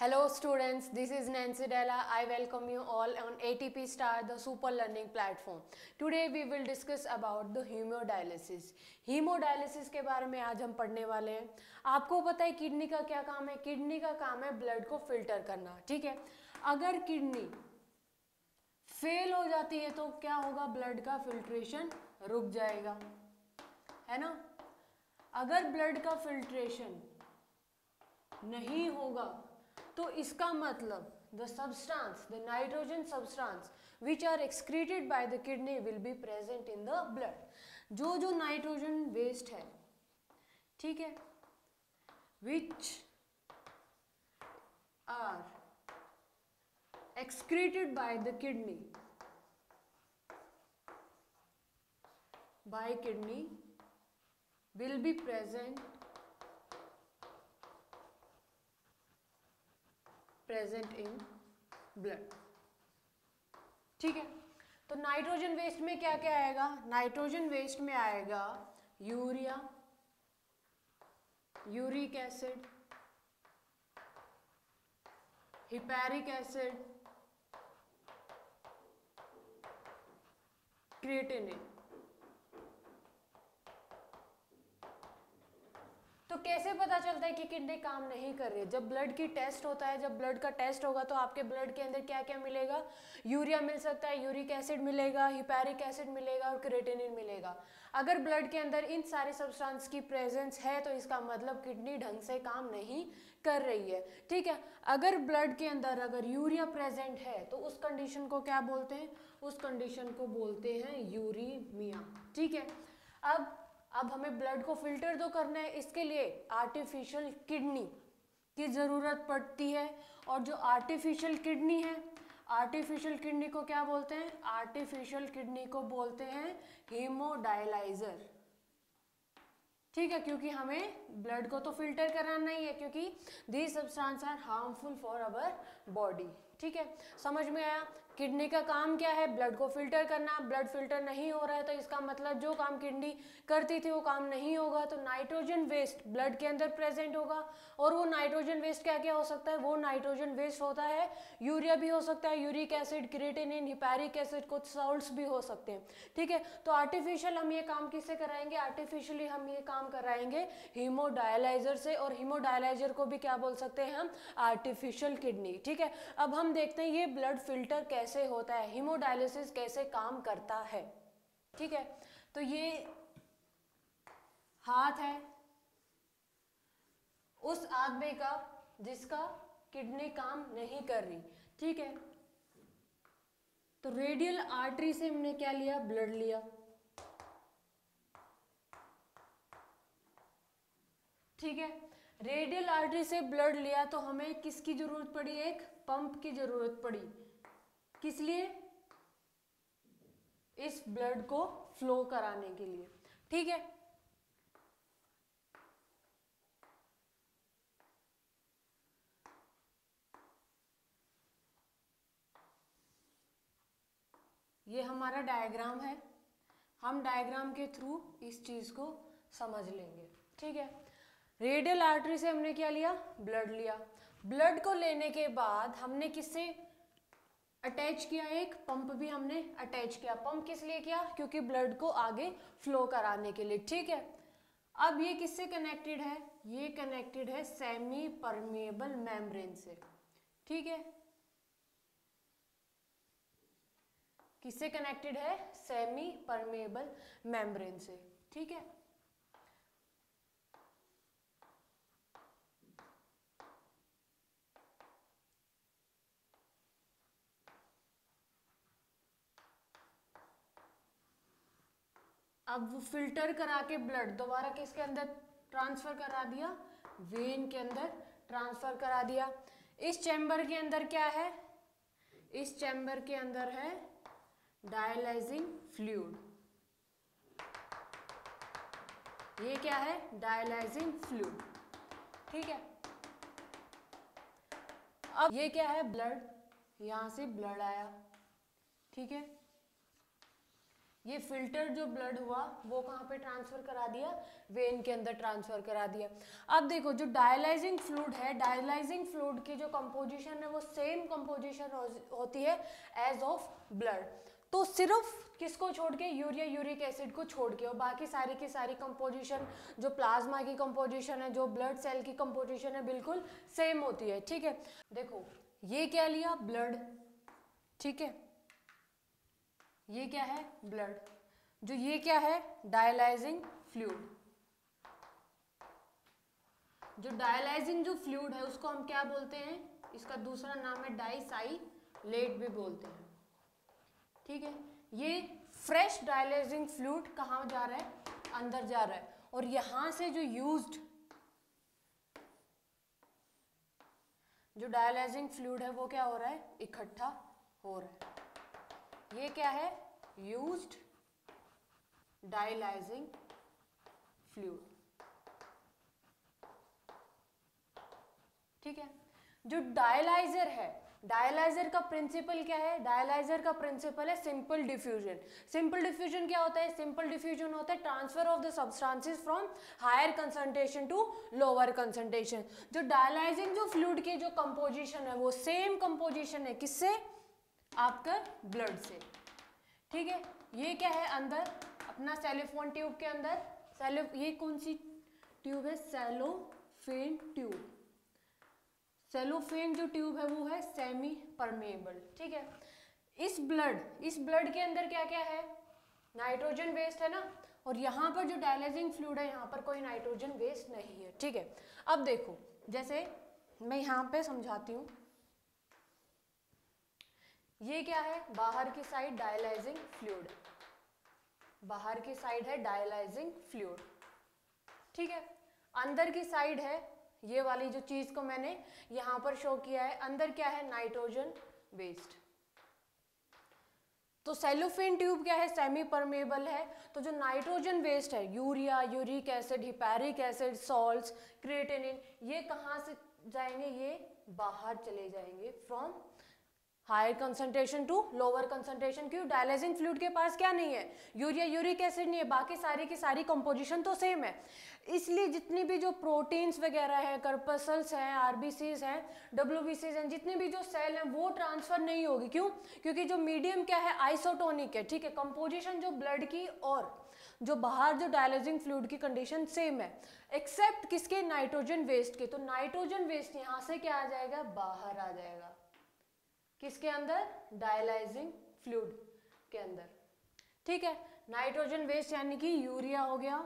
Hello students this is Nancy Della I welcome you all on A T P star the super learning platform today we will discuss about the haemodialysis haemodialysis के बारे में आज हम पढ़ने वाले हैं। आपको पता है किडनी का क्या काम है? किडनी का काम है ब्लड को फ़िल्टर करना, ठीक है? अगर किडनी फेल हो जाती है तो क्या होगा? ब्लड का फिल्ट्रेशन रुक जाएगा। है ना? अगर ब्लड का फिल्ट्रेशन नहीं होगा तो इसका मतलब the substance the nitrogen substance which are excreted by the kidney will be present in the blood जो जो नाइट्रोजन वेस्ट है, ठीक है which are excreted by the kidney by kidney will be present present in blood ठीक है? तो nitrogen waste में क्या क्या आएगा? नाइट्रोजन वेस्ट में आएगा urea uric acid hippuric acid creatinine तो कैसे पता चलता है कि किडनी काम नहीं कर रही? है जब ब्लड की टेस्ट होता है, जब ब्लड का टेस्ट होगा तो आपके ब्लड के अंदर क्या क्या मिलेगा? यूरिया मिल सकता है यूरिक एसिड मिलेगा हिपैरिक एसिड मिलेगा और क्रेटिनिन मिलेगा। अगर ब्लड के अंदर इन सारे सब्सटेंस की प्रेजेंस है तो इसका मतलब किडनी ढंग से काम नहीं कर रही है। ठीक है? अगर ब्लड के अंदर अगर यूरिया प्रेजेंट है तो उस कंडीशन को क्या बोलते हैं? उस कंडीशन को बोलते हैं यूरीमिया। ठीक है? अब अब हमें ब्लड को फ़िल्टर तो करना है, इसके लिए आर्टिफिशियल किडनी की ज़रूरत पड़ती है। और जो आर्टिफिशियल किडनी है आर्टिफिशियल किडनी को क्या बोलते हैं? आर्टिफिशियल किडनी को बोलते हैं हीमोडायलाइजर ठीक है, क्योंकि हमें ब्लड को तो फ़िल्टर कराना ही है, क्योंकि the substance are harmful for our body ठीक है? समझ में आया? किडनी का काम क्या है? ब्लड को फ़िल्टर करना। ब्लड फ़िल्टर नहीं हो रहा है तो इसका मतलब जो काम किडनी करती थी वो काम नहीं होगा। तो नाइट्रोजन वेस्ट ब्लड के अंदर प्रेजेंट होगा। और वो नाइट्रोजन वेस्ट क्या क्या हो सकता है? वो नाइट्रोजन वेस्ट होता है। यूरिया भी हो सकता है। Uric acid, creatinine, hippuric acid, कुछ सॉल्ट्स भी हो सकते हैं। ठीक है? तो आर्टिफिशियल हम ये काम किससे कराएँगे? आर्टिफिशियली हम ये काम कराएँगे हीमोडायलाइजर से। और हीमोडायलाइजर को भी क्या बोल सकते हैं हम? आर्टिफिशियल किडनी ठीक है? अब हम देखते हैं ये ब्लड फ़िल्टर कैसे होता है हीमोडायलिसिस कैसे काम करता है। ठीक है? तो ये हाथ है, उस आदमी का जिसका किडनी काम नहीं कर रही। ठीक है? तो रेडियल आर्टरी से हमने क्या लिया? ब्लड लिया। ठीक है? रेडियल आर्टरी से ब्लड लिया तो हमें किसकी ज़रूरत पड़ी? एक पंप की ज़रूरत पड़ी। किस लिए? इस ब्लड को फ्लो कराने के लिए। ठीक है? ये हमारा डायग्राम है। हम डायग्राम के थ्रू इस चीज़ को समझ लेंगे। ठीक है? रेडियल आर्टरी से हमने क्या लिया? ब्लड लिया। ब्लड को लेने के बाद हमने किससे अटैच किया? एक पंप भी हमने अटैच किया। पंप किस लिए किया? क्योंकि ब्लड को आगे फ्लो कराने के लिए। ठीक है? अब ये किससे कनेक्टेड है? ये कनेक्टेड है सेमी परमेबल मेम्ब्रेन से। ठीक है? किससे कनेक्टेड है? सेमी परमेबल मेम्ब्रेन से। ठीक है? अब वो फ़िल्टर करा के ब्लड दोबारा किसके अंदर ट्रांसफ़र करा दिया? वेन के अंदर ट्रांसफ़र करा दिया। इस चैम्बर के अंदर क्या है? इस चैम्बर के अंदर है डायलाइजिंग फ्लूड ये क्या है? डायलाइजिंग फ्लूड ठीक है? अब ये क्या है? ब्लड यहाँ से ब्लड आया। ठीक है? ये फ़िल्टर जो ब्लड हुआ, वो कहाँ पे ट्रांसफ़र करा दिया? वेन के अंदर ट्रांसफ़र करा दिया। अब देखो, जो डायलाइजिंग फ्लूड है डायलाइजिंग फ्लूड की जो कंपोजिशन है, वो सेम कंपोजिशन होती है एज ऑफ़ ब्लड तो सिर्फ़ किसको छोड़ के? यूरिया यूरिक एसिड को छोड़ के। और बाकी सारी की सारी कंपोजिशन जो प्लाज्मा की कंपोजिशन है, जो ब्लड सेल की कंपोजिशन है, बिल्कुल सेम होती है। ठीक है? देखो, ये क्या लिया? ब्लड ठीक है? ये क्या है? ब्लड जो ये क्या है? डायलाइजिंग फ्लूड जो डायलाइजिंग जो फ्लूड है, उसको हम क्या बोलते हैं? इसका दूसरा नाम है डाइसाइलेट भी बोलते हैं। ठीक है? ये फ्रेश डायलाइजिंग फ्लूड कहाँ जा रहा है? अंदर जा रहा है। और यहाँ से जो यूज्ड जो डायलाइजिंग फ्लूड है, वो क्या हो रहा है? इकट्ठा हो रहा है। ये क्या है? यूज्ड डायलाइजिंग फ्लूड ठीक है? जो डायलाइजर है डायलाइजर का प्रिंसिपल क्या है? डायलाइजर का प्रिंसिपल है सिंपल डिफ्यूजन सिंपल डिफ्यूजन क्या होता है? सिंपल डिफ्यूजन होता है transfer of the substances from higher concentration to lower concentration जो डायलाइजिंग जो फ्लूड की जो कंपोजिशन है, वो सेम कंपोजिशन है किससे? आपका ब्लड से ठीक है? ये क्या है अंदर? अपना सेलोफोन ट्यूब के अंदर। सेलो ये कौन सी ट्यूब है? सेलोफेन ट्यूब सेलोफेन जो ट्यूब है, वो है सेमी परमेबल ठीक है? इस ब्लड इस ब्लड के अंदर क्या क्या है? नाइट्रोजन वेस्ट है ना? और यहाँ पर जो डायलाइजिंग फ्लूड है, यहाँ पर कोई नाइट्रोजन वेस्ट नहीं है। ठीक है? अब देखो, जैसे मैं यहाँ पे समझाती हूँ। ये क्या है? बाहर की साइड डायलाइजिंग फ्लूड बाहर की साइड है डायलाइजिंग फ्लूड ठीक है? अंदर की साइड है ये वाली जो चीज़ को मैंने यहाँ पर शो किया है। अंदर क्या है? नाइट्रोजन वेस्ट तो सेलोफेन ट्यूब क्या है? सेमी परमेबल है। तो जो नाइट्रोजन वेस्ट है urea uric acid hippuric acid salt creatinine ये कहाँ से जाएँगे? ये बाहर चले जाएँगे from higher concentration to lower concentration, क्यों? डायलाइजिंग फ्लूड के पास क्या नहीं है? यूरिया, यूरिक एसिड नहीं है, बाकी सारी की सारी कंपोजिशन तो सेम है। इसलिए जितनी भी जो प्रोटीन्स वगैरह है कर्पसल्स हैं आरबीसीज हैं डब्ल्यूबीसीज हैं, जितने भी जो सेल हैं, वो ट्रांसफ़र नहीं होगी। क्यों? क्योंकि जो मीडियम क्या है? आइसोटोनिक है, ठीक है? कंपोजिशन जो ब्लड की और जो बाहर जो डायलाइजिंग फ्लूड की कंडीशन सेम है। एक्सेप्ट किसके? नाइट्रोजन वेस्ट के। तो नाइट्रोजन वेस्ट यहाँ से क्या आ जाएगा? बाहर आ जाएगा। किसके अंदर? डायलाइजिंग फ्लूड के अंदर। ठीक है? नाइट्रोजन वेस्ट यानी कि यूरिया हो गया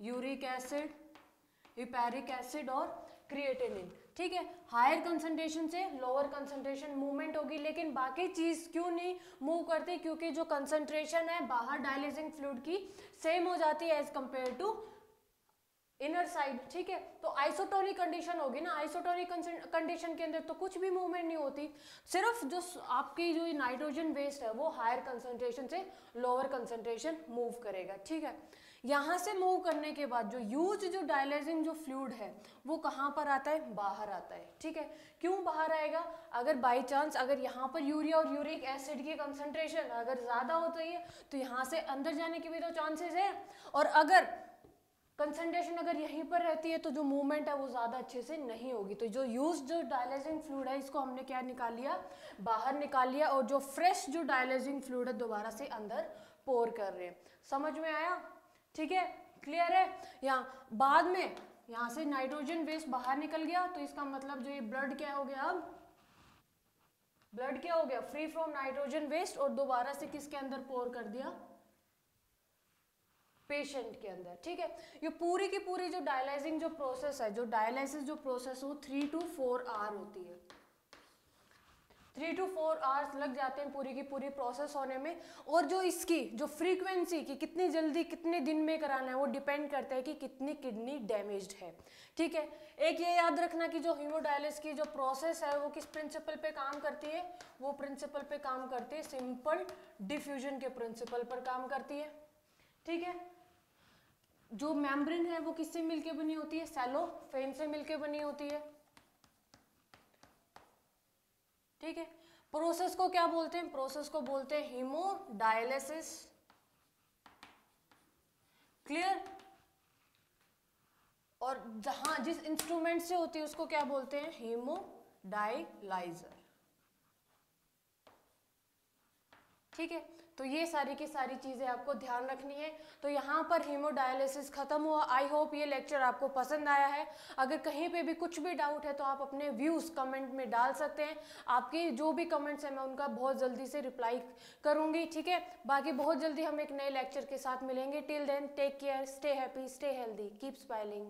यूरिक एसिड हिपैरिक एसिड और क्रिएटिनिन ठीक है? हायर कंसंट्रेशन से लोअर कंसंट्रेशन मूवमेंट होगी, लेकिन बाकी चीज़ क्यों नहीं मूव करती? क्योंकि जो कंसंट्रेशन है, बाहर डायलिजिंग फ्लूड की सेम हो जाती है as compare to inner side, ठीक है? तो आइसोटोनिक कंडीशन होगी ना आइसोटोनिक कंडीशन के अंदर तो कुछ भी मूवमेंट नहीं होती। सिर्फ़ जो आपकी जो नाइट्रोजन वेस्ट है, वो हायर कंसंट्रेशन से लोअर कंसंट्रेशन मूव करेगा, ठीक है? यहाँ से मूव करने के बाद जो यूज़ जो डायलाइजिंग जो फ्लूड है, वो कहाँ पर आता है? बाहर आता है, ठीक है? क्यों बाहर आएगा? अगर बाई चांस अगर यहाँ पर यूरिया और यूरिक एसिड की कंसंट्रेशन अगर ज़्यादा होती है तो यहाँ से अंदर जाने के भी तो चांसेस है। और अगर कंसंट्रेशन अगर यहीं पर रहती है तो जो मूवमेंट है वो ज़्यादा अच्छे से नहीं होगी। तो जो यूज़ जो डायलाइजिंग फ्लूड है, इसको हमने क्या निकाल लिया बाहर निकाल लिया और जो फ्रेश जो डायलाइजिंग फ्लूड है, दोबारा से अंदर पोर कर रहे हैं। समझ में आया? ठीक है? क्लियर है? यहाँ, बाद में, यहाँ से नाइट्रोजन वेस्ट बाहर निकल गया तो इसका मतलब जो ये ब्लड क्या हो गया अब? ब्लड क्या हो गया? फ्री फ्रॉम नाइट्रोजन वेस्ट और दोबारा से किसके अंदर पोर कर दिया? पेशेंट के अंदर, ठीक है? ये पूरी की पूरी जो डायलाइजिंग जो प्रोसेस है, जो डायलाइसिस जो प्रोसेस हो थ्री टू फोर आवर होती है। थ्री टू फोर आवर्स लग जाते हैं पूरी की पूरी प्रोसेस होने में। और जो इसकी, जो फ्रीक्वेंसी की कितनी जल्दी, कितने दिन में कराना है, वो डिपेंड करता है कि कितनी किडनी डैमेज्ड है। ठीक है? एक ये याद रखना कि जो हीमोडायलिस की जो प्रोसेस है, वो किस प्रिंसिपल पे काम करती है? वो प्रिंसिपल पे काम करती है सिंपल डिफ्यूजन के प्रिंसिपल पर काम करती है। ठीक है? जो मेम्ब्रेन है, वो किससे मिलके बनी होती है? सेलो फेन से मिलके बनी होती है। ठीक है? प्रोसेस को क्या बोलते हैं? प्रोसेस को बोलते हैं हीमोडायलिसिस क्लियर और जहाँ जिस इंस्ट्रूमेंट से होती है, उसको क्या बोलते हैं? हीमोडाइलाइजर ठीक है? तो ये सारी की सारी चीज़ें आपको ध्यान रखनी है। तो यहाँ पर हीमोडायलिसिस खत्म हुआ। आई होप ये लेक्चर आपको पसंद आया है। अगर कहीं पे भी कुछ भी डाउट है तो आप अपने व्यूज़ कमेंट में डाल सकते हैं। आपके जो भी कमेंट्स हैं, मैं उनका बहुत जल्दी से रिप्लाई करूँगी, ठीक है? बाकी बहुत जल्दी हम एक नए लेक्चर के साथ मिलेंगे। Till then take care stay happy stay healthy keep smiling